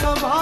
सभा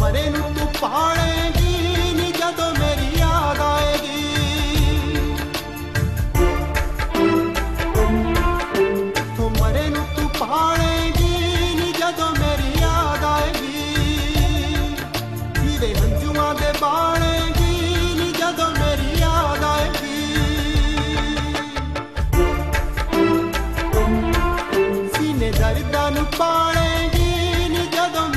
ਮਰੇ ਨੂੰ ਤੂੰ ਪਾੜੇਂਗੀ ਨੀ ਜਦੋਂ ਮੇਰੀ ਯਾਦ ਆਏਗੀ ਤੂੰ ਮਰੇ ਨੂੰ ਤੂੰ ਪਾੜੇਂਗੀ ਨੀ ਜਦੋਂ ਮੇਰੀ ਯਾਦ ਆਏਗੀ ਤੇਰੇ ਹੰਝੂਆਂ ਦੇ ਬਾਣੇਗੀ ਨੀ ਜਦੋਂ ਮੇਰੀ ਯਾਦ ਆਏਗੀ ਸੀਨੇ ਦਰਦਾਂ ਨੂੰ ਪਾੜੇਂਗੀ ਨੀ ਜਦੋਂ